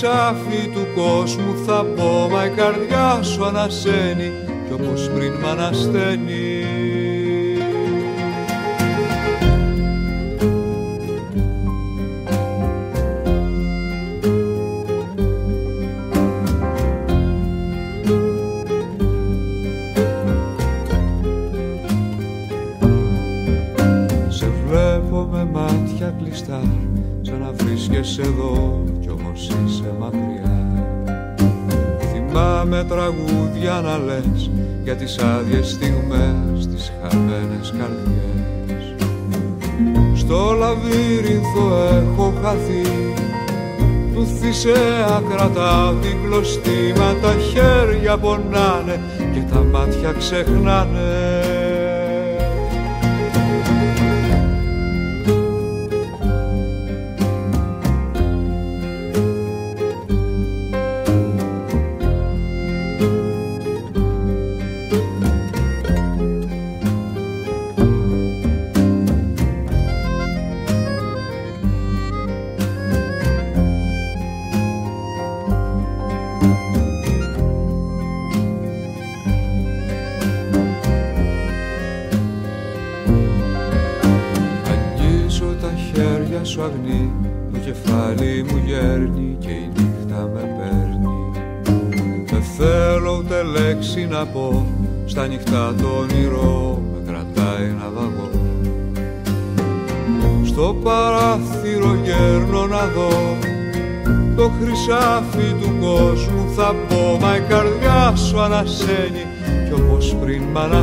το χρυσάφι του κόσμου θα πω μα η καρδιά σου ανασένει κι όπως πριν μ' ανασταίνει τις άδειες στιγμές, τις χαμένες καρδιές. Στο λαβύρινθο έχω χαθεί του Θησέα κρατάω την κλωστή Μα τα χέρια πονάνε και τα μάτια ξεχνάνε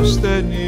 worse you.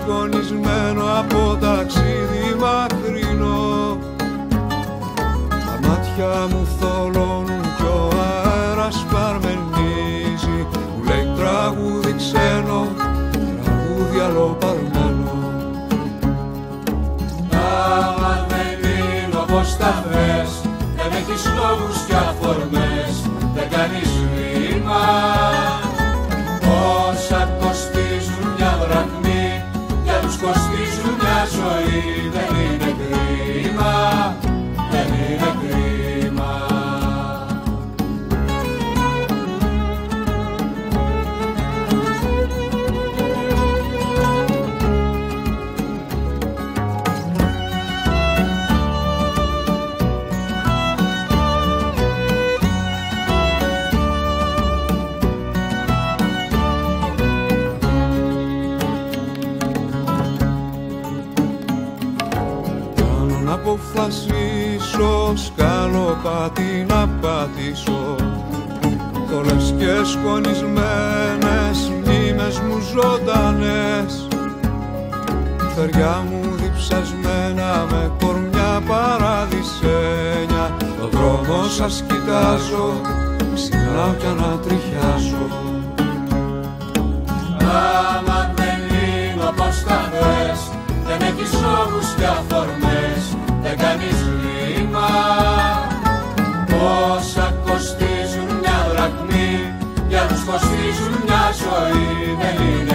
σκονισμένο από ταξίδι μακρύ μάτια μου θολώνουν σκαλοπάτι να πατήσω. Θολές και σκονισμένες μνήμες μου ζωντανές. Θεριά μου διψασμένα με κορμιά παραδεισένια Το δρόμο σας κοιτάζω, ξυπνάω κι ανατριχιάζω. Άμα δεν είναι πως τα θες, δεν έχεις όρους και αφορμές. Όσα κοστίζουν μια δραχμή, για τους κοστίζουν μια ζωή δεν είναι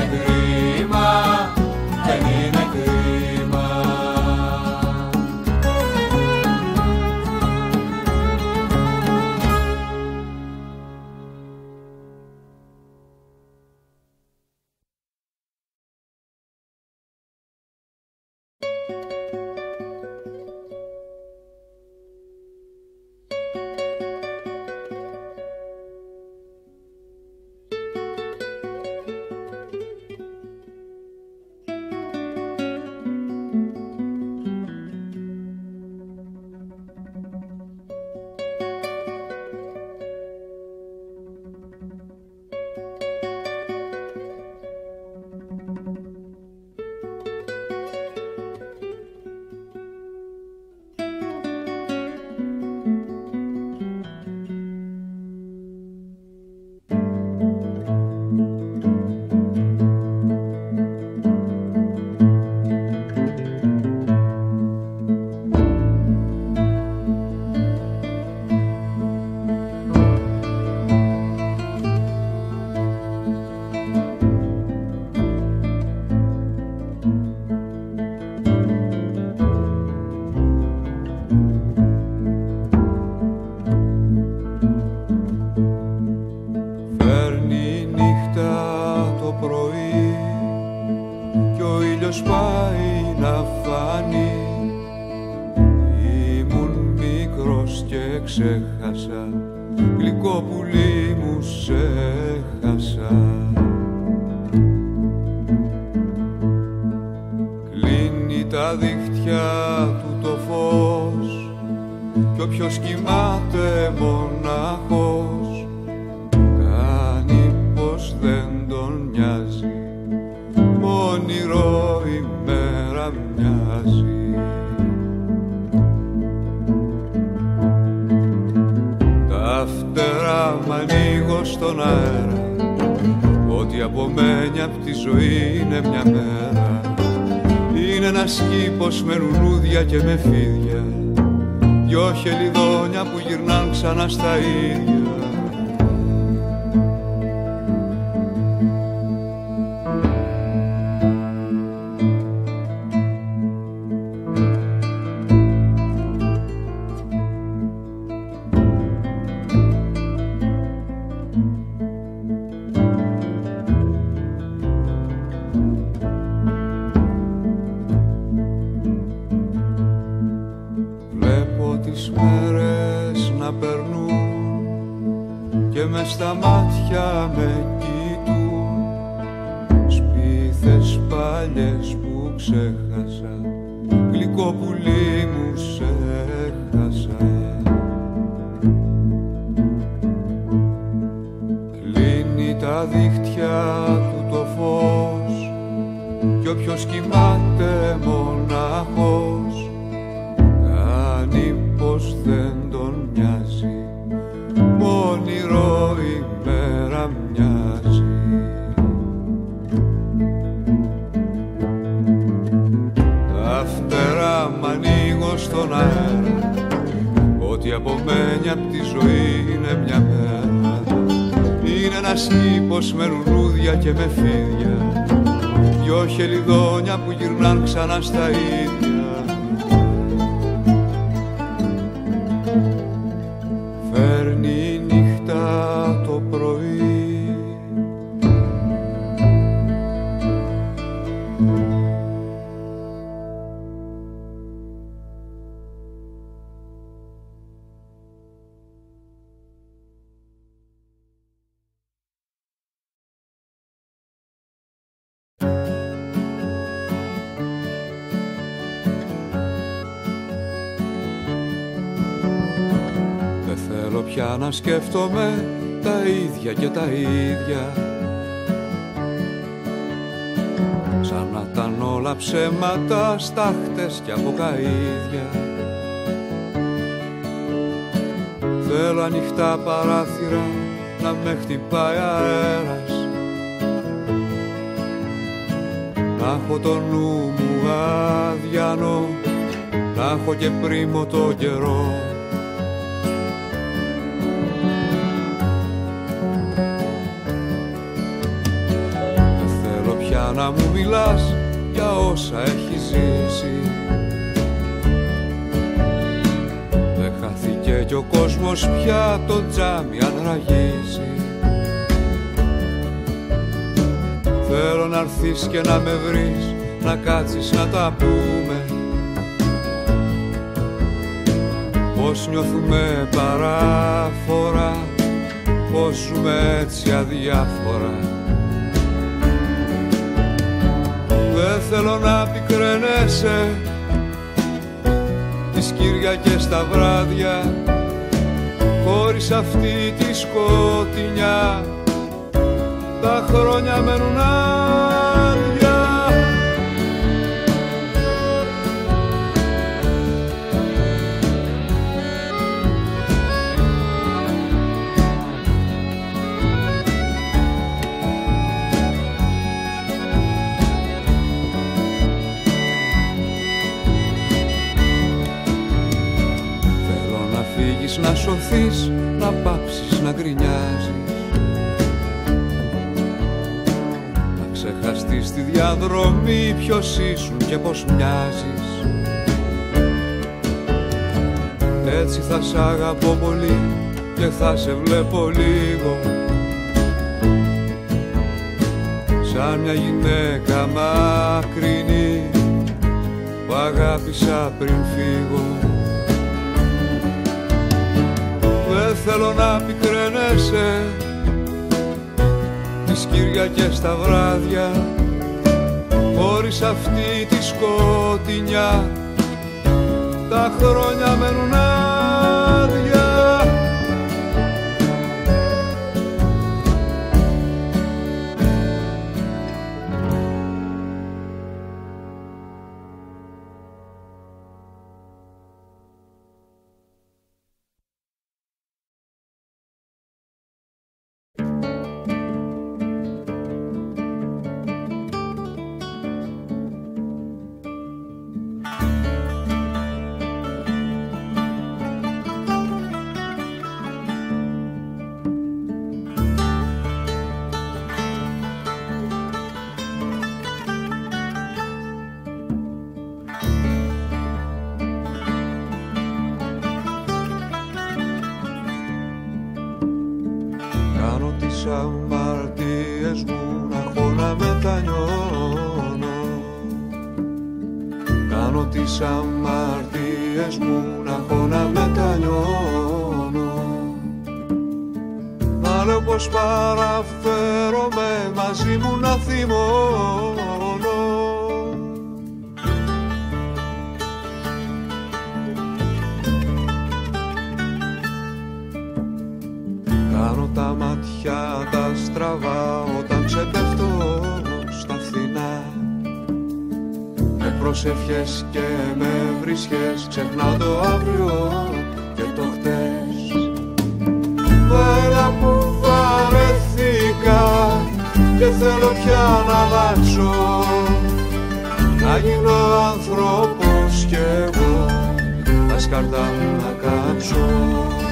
δυο χελιδόνια που γυρνάν ξανά στα ίδια. ένας τύπος με λουλούδια και με φίδια. Δυο χελιδόνια που γυρνάν ξανά στα ίδια. να σκέφτομαι τα ίδια και τα ίδια. Σαν να ήταν όλα ψέματα, στάχτες και αποκαίδια Θέλω ανοιχτά παράθυρα να με χτυπάει αέρας. Να έχω το νου μου να έχω και πρίμο το καιρό. Μιλάς για όσα έχεις ζήσει. Δεν χάθηκε κι ο κόσμος πια το τζάμι αν ραγίζει Θέλω να έρθεις και να με βρεις Να κάτσεις να τα πούμε. Πώς νιώθουμε παράφορα Πώς ζούμε έτσι αδιάφορα Δεν θέλω να πικραίνεσαι. Τις Κυριακές τα βράδια Χωρίς αυτή τη σκοτεινιά. Τα χρόνια μένουν να σωθείς, να πάψεις να γκρινιάζεις. Ξεχαστείς στη διαδρομή ποιος ήσουν και πως μοιάζεις. Έτσι θα σ' αγαπώ πολύ και θα σε βλέπω λίγο. Σαν μια γυναίκα μακρινή που αγάπησα πριν φύγω θέλω να πικραίνεσαι. Τις Κυριακές τα βράδια χωρίς αυτή τη σκοτεινιά. Τα χρόνια μένουν άδεια αμαρτίες μου να έχω να μετανιώνω. Κάνω τις αμαρτίες μου να έχω να μετανιώνω. Να λέω πως παραφέρομαι μαζί μου να θυμώνω. Κάνω τα μάτια τα στραβά όταν ξεπέφτω στα φθηνά Με προσευχές και με βρισχές ξεχνάω το αύριο και το χτες. Μέρα που βαρεθήκα και θέλω πια να αλλάξω. Να γίνω άνθρωπος κι εγώ τα σκαρτά μου να κάψω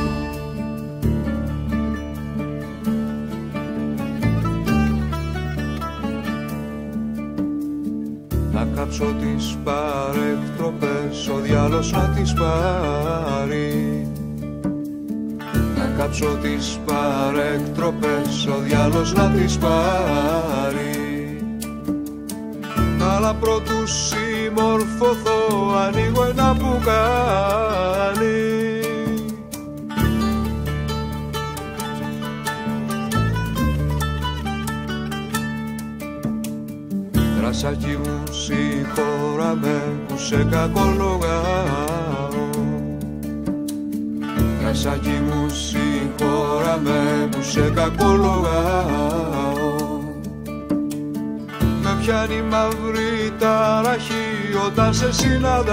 Να κάψω τις παρεκτροπές Ο διάλος να τις πάρει. Να κάψω τις παρεκτροπές Ο διάλος να τις πάρει. Αλλά πρώτου συμμορφωθώ Ανοίγω ένα μπουκάλι Κασάκι μου συγχώρα με που σε κακολογάω Κασάκι μου συγχώρα με που σε κακολογάω Με πιάνει μαύρη ταραχή όταν σε συναντάω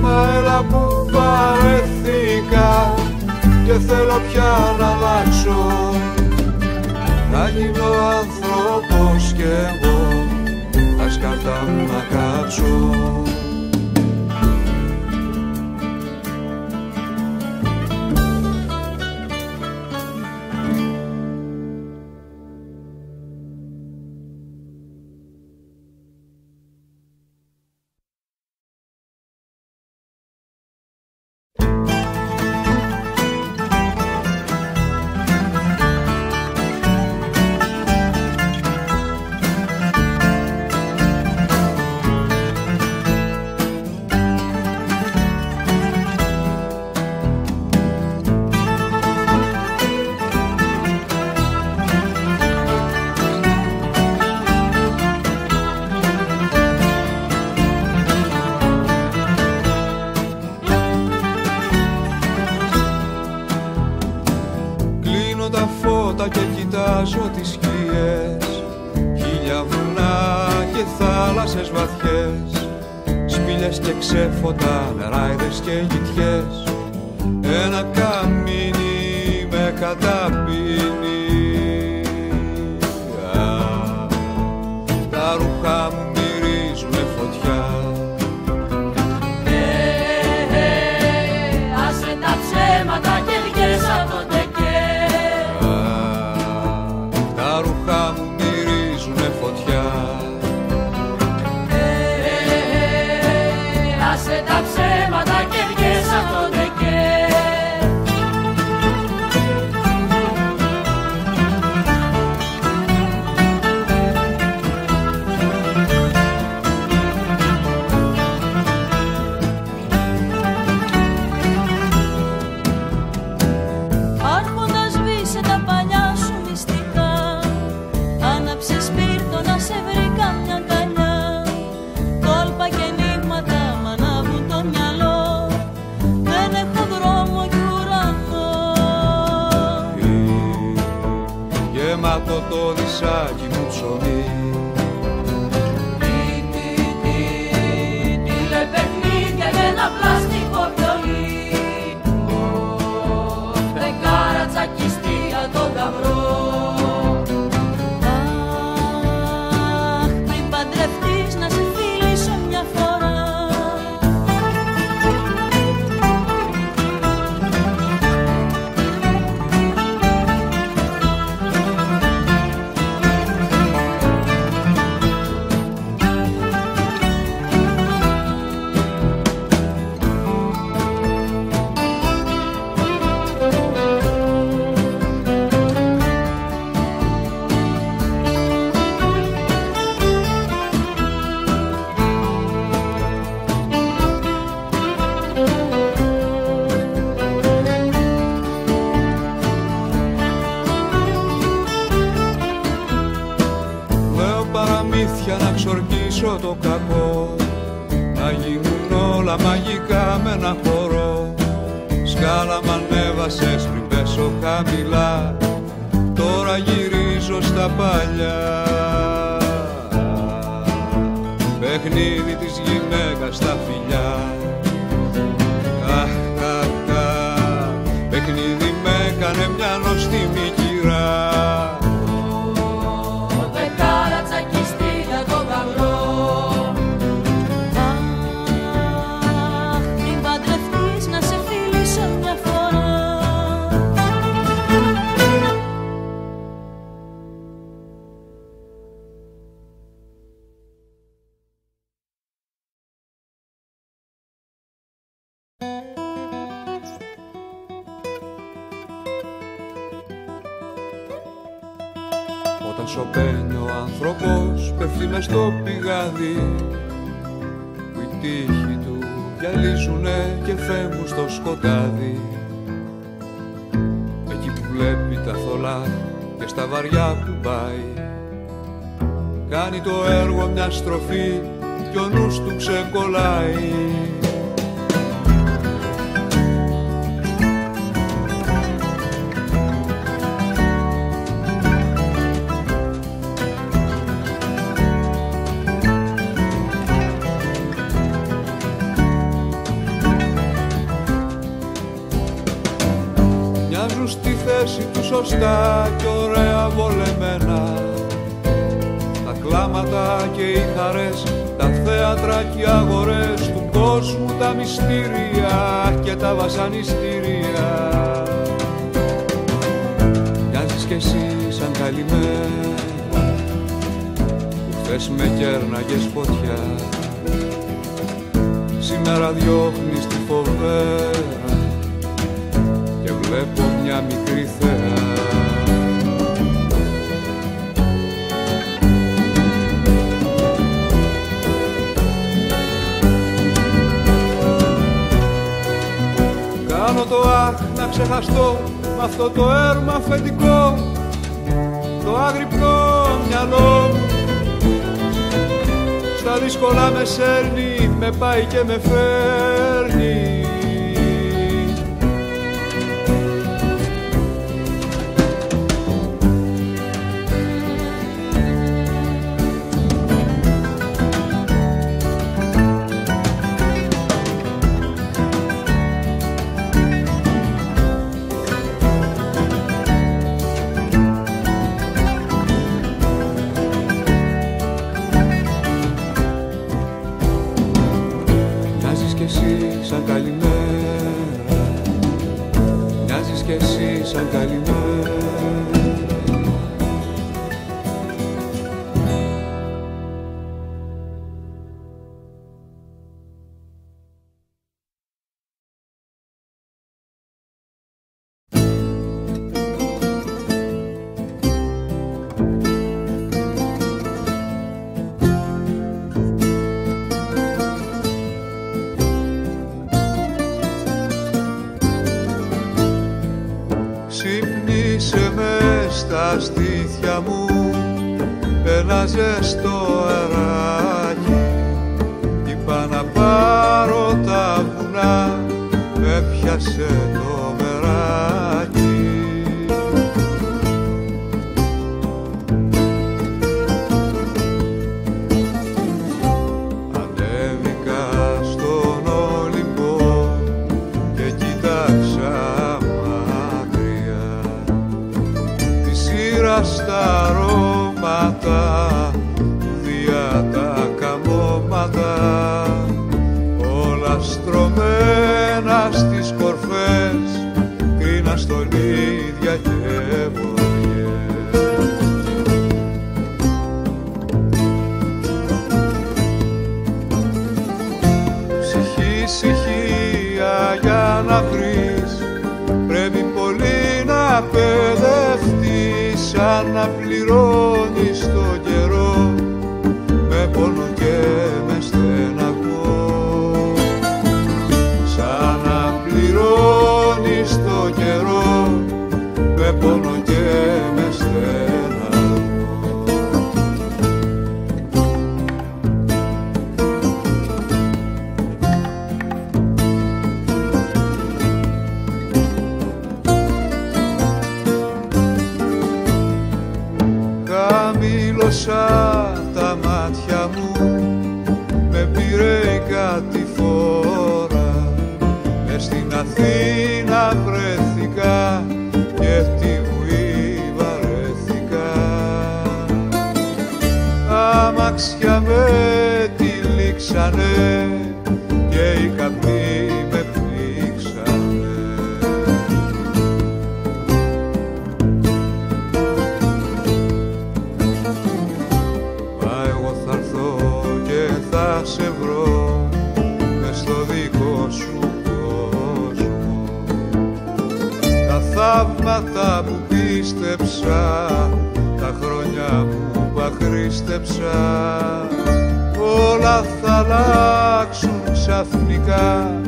Μα έλα που βαρέθηκα και θέλω πια να αλλάξω. Να γίνω άνθρωπος κι εγώ τα σκατά να κάτσω. το κακό. Να γίνουν όλα μαγικά με ένα χορό. Σκάλα μ' ανέβασες πριν πέσω χαμηλά. Τώρα γυρίζω στα παλιά. Παιχνίδι της γυναίκας στα φιλιά. Αχ, κακά, παιχνίδι με έκανε μια νοστιμή Εκεί που βλέπει τα θολά και στα βαριά που πάει. Κάνει το έργο μια στροφή κι ο νους του ξεκολλάει. Σωστά και ωραία βολεμένα. Τα κλάματα και οι χαρές τα θέατρα και οι αγορές του κόσμου τα μυστήρια και τα βασανιστήρια. Μοιάζεις κι εσύ σαν καλημέρα που χθες με κέρναγες φωτιά. Σήμερα διώχνεις τη φοβέρα και βλέπω μια μικρή θέα το αχ να ξεχαστώ με αυτό το έρμα αφεντικό το άγρυπνο μυαλό. Μου στα δύσκολα με σέρνει, με πάει και με φέρνει στα στήθια μου ένα ζεστό πήρε κάτι φορά. Μες στην Αθήνα βρέθηκα και τη βουή βαρέθηκα Αμάξια με τυλίξανε και οι καμπή Τα που πίστεψα τα χρόνια που παχρίστεψα όλα θα αλλάξουν ξαφνικά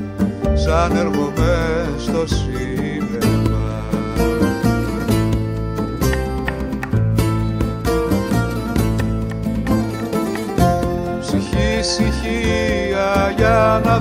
σαν έρχομαι στο σύννεμα Ψυχή, ησυχία για να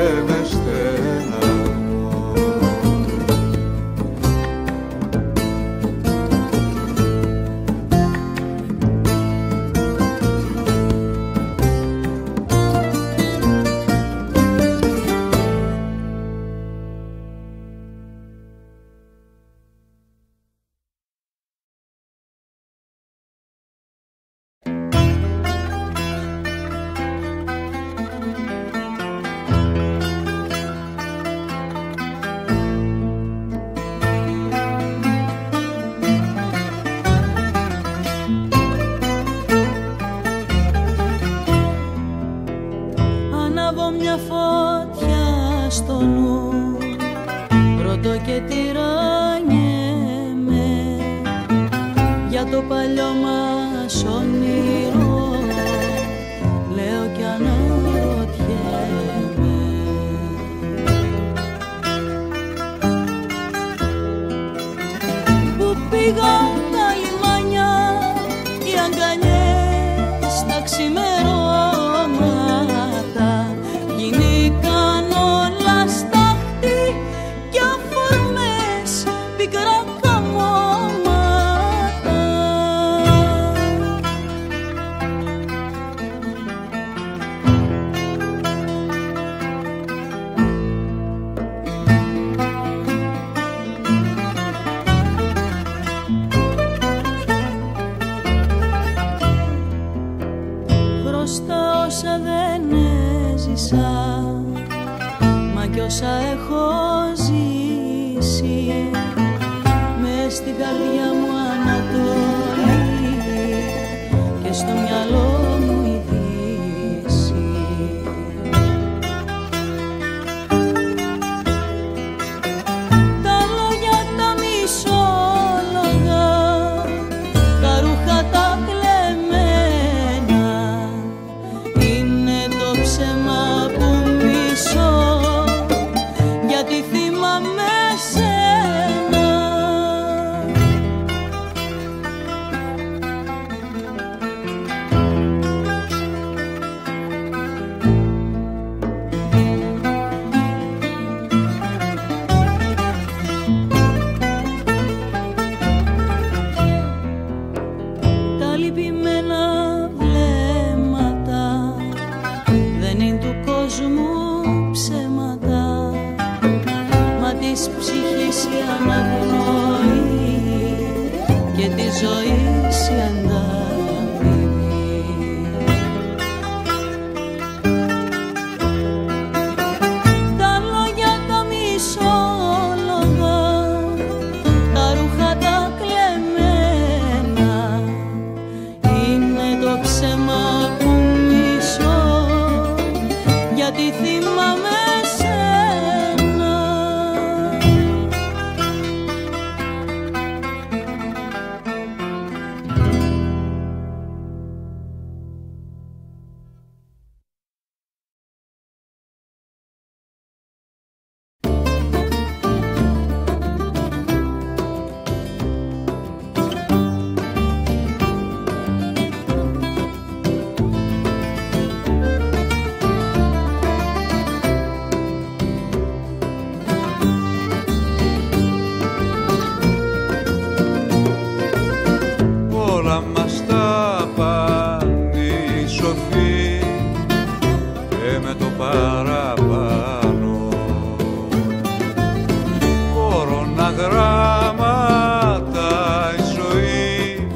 γράμματα η ζωή.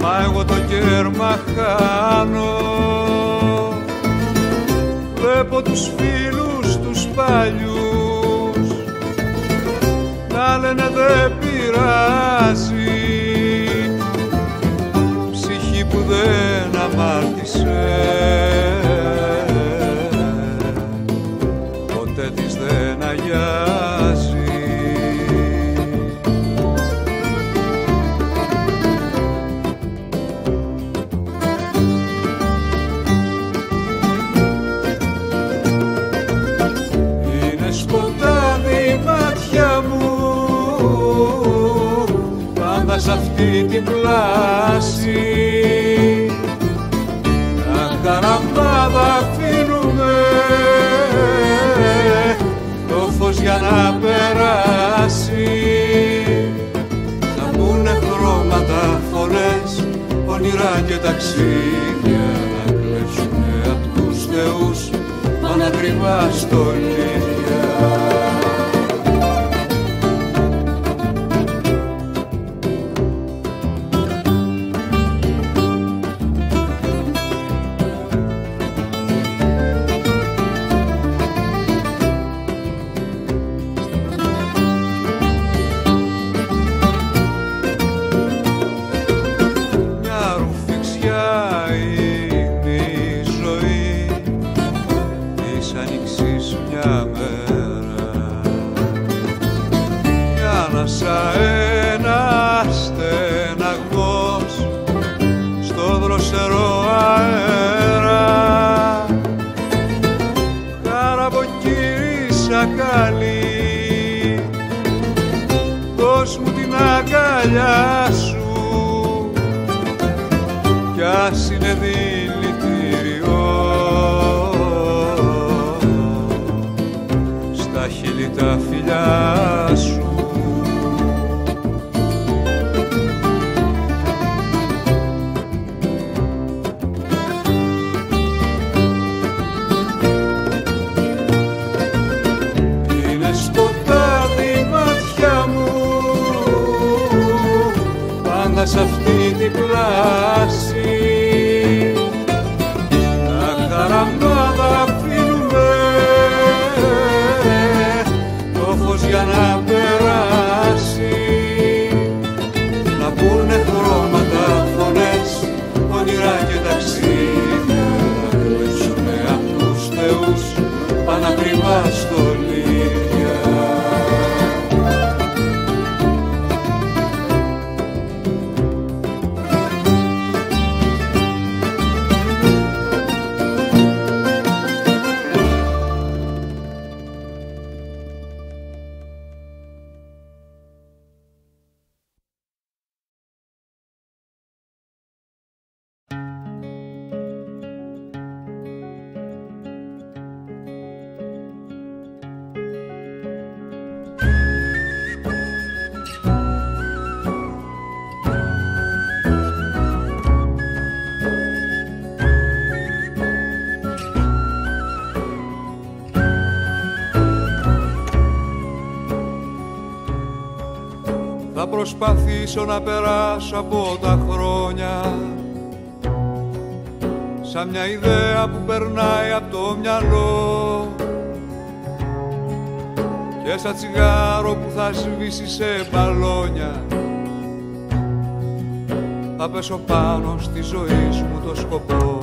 Μα εγώ το κέρμα βλέπω τους φίλους τους παλιούς. Να λένε δεν πειράζει ψυχή που δεν αμάρτησε. πλάση. Τα καραμπάδα αφήνουμε το φως για να περάσει. Να πούνε χρώματα φορές, όνειρα και ταξίδια να κλέψουμε απ' τους θεούς μα να κρυβά προσπαθήσω να περάσω από τα χρόνια. Σαν μια ιδέα που περνάει από το μυαλό. Και σαν τσιγάρο που θα σβήσει σε μπαλόνια. Θα πέσω πάνω στη ζωή μου το σκοπό.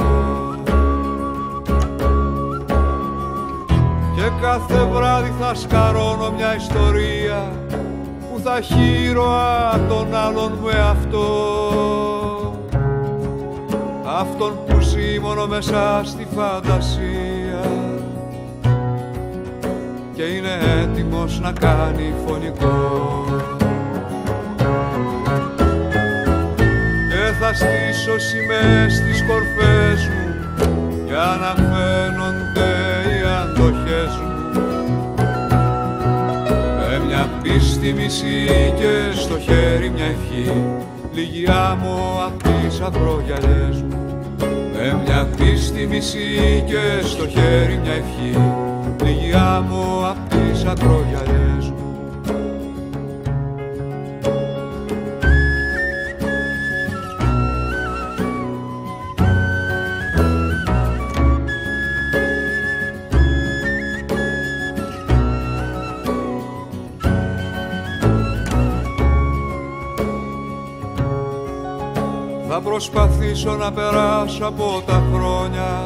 Και κάθε βράδυ θα σκαρώνω μια ιστορία θα χείροα τον άλλον με αυτό αυτόν που ζει μόνο μέσα στη φαντασία. Και είναι έτοιμος να κάνει φωνικό. Και θα στήσω σημαίες στις κορφές μου για να φαίνονται στη μισή και στο χέρι μια ευχή. Λίγη άμμο απ' τις ακρογιαλιές μου. Με μια πίστη μισή και στο χέρι μια ευχή. Λίγη άμμο απ' τις ακρογιαλιές μου προσπαθήσω να περάσω από τα χρόνια.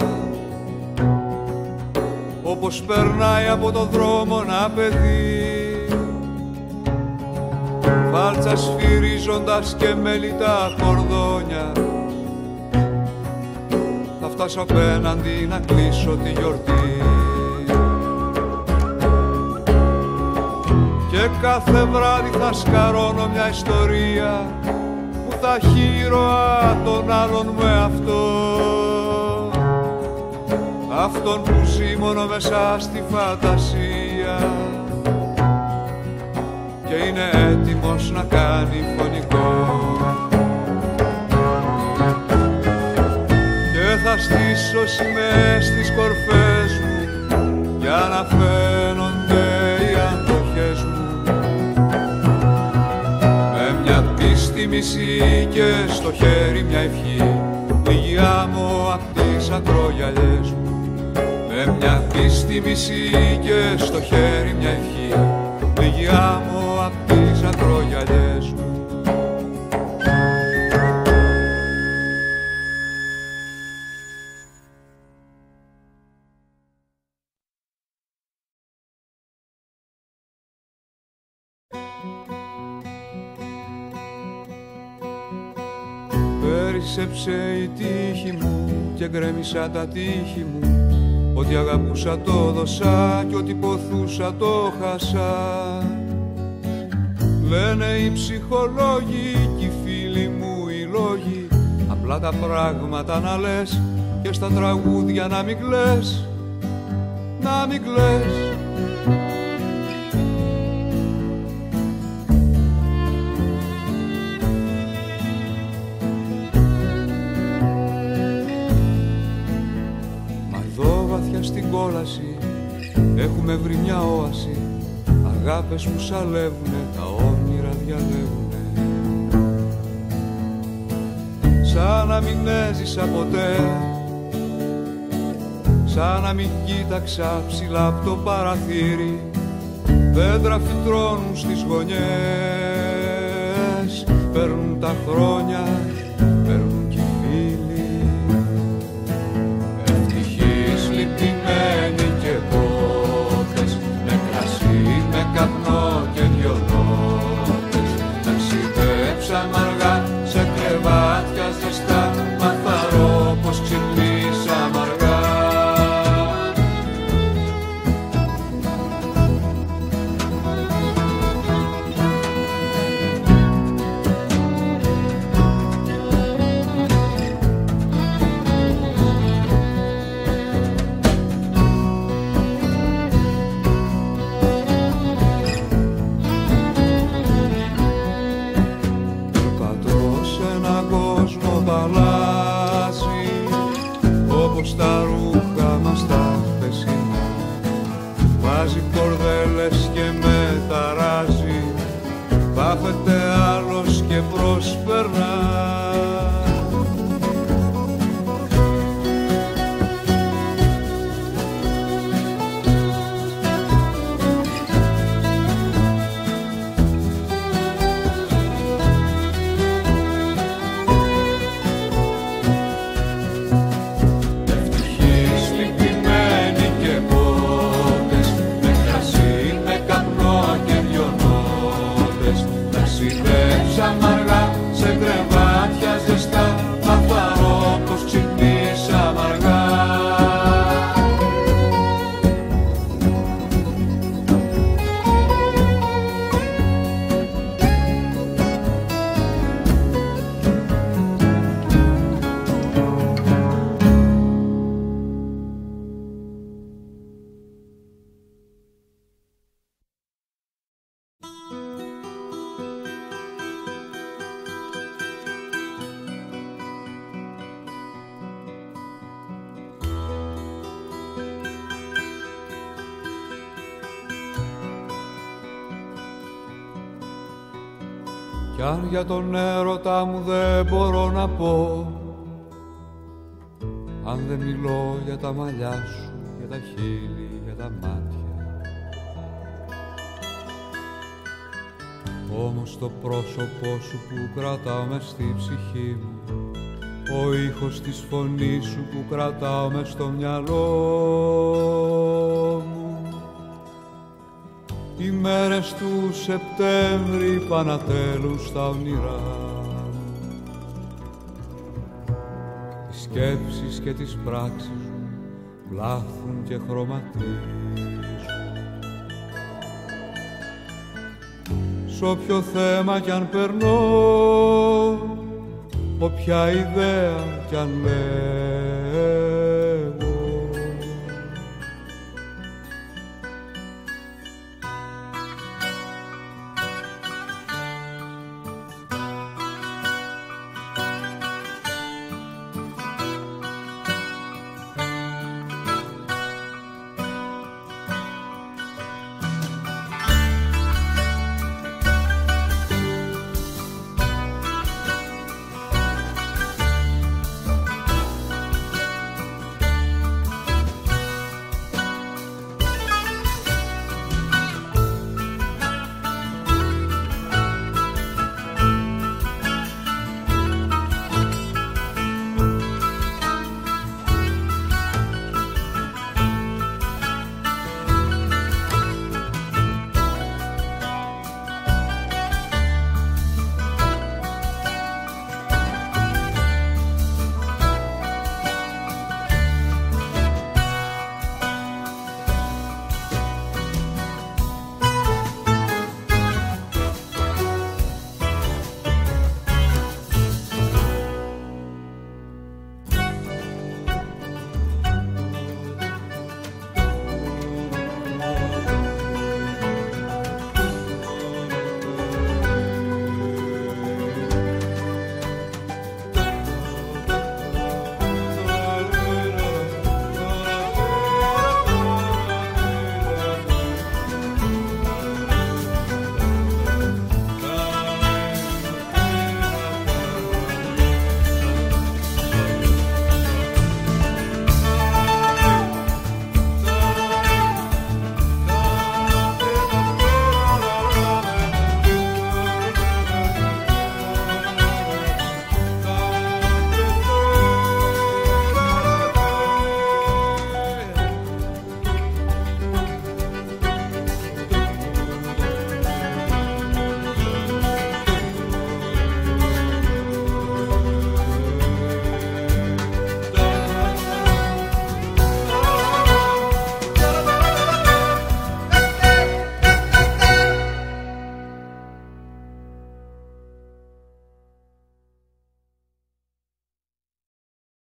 Όπως περνάει από το δρόμο ένα παιδί. Φάλτσας σφυρίζοντας και μελιτά κορδόνια. Θα φτάσω απέναντι να κλείσω τη γιορτή. Και κάθε βράδυ θα σκαρώνω μια ιστορία τα χείροα τον άλλον με αυτό. Αυτόν που ζει μόνο μέσα στη φαντασία. Και είναι έτοιμος να κάνει φωνικό. Και θα στήσω σημαίες στις κορφές μου για να φαίνονται μισή και στο χέρι μια ευχή. Λίγη άμμο απ' τις ακρογιαλιές μου. Με μια πίστη μισή και στο χέρι μια ευχή. Λίγη άμμο Πέρυσεψε η τύχη μου και γκρέμισα τα τύχη μου. Ό,τι αγαπούσα το δώσα κι ό,τι ποθούσα το χάσα. Λένε οι ψυχολόγοι κι οι φίλοι μου οι λόγοι. Απλά τα πράγματα να λες και στα τραγούδια να μην κλαις. Να μην κλαις κόλαση. Έχουμε βρει μια όαση. Αγάπες που σαλεύουνε, τα όνειρα διαλέγουνε. Σαν να μην έζησα ποτέ. Σαν να μην κοίταξα ψηλά από το παραθύρι. Δέντρα φυτρώνουν στις γωνιές. Παίρνουν τα χρόνια, παίρνουν για τον έρωτα μου δεν μπορώ να πω. Αν δεν μιλώ για τα μαλλιά σου, για τα χείλη, για τα μάτια. Όμως το πρόσωπό σου που κρατάω μες στη ψυχή μου Ο ήχος της φωνής σου που κρατάω μες στο μυαλό μου οι μέρες του Σεπτέμβρη πανατέλουν στα όνειρά μου. Οι σκέψεις και τις πράξεις μου βλάθουν και χρωματίζουν. Σ' όποιο θέμα κι αν περνώ, όποια ιδέα κι αν λέω,